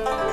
Oh.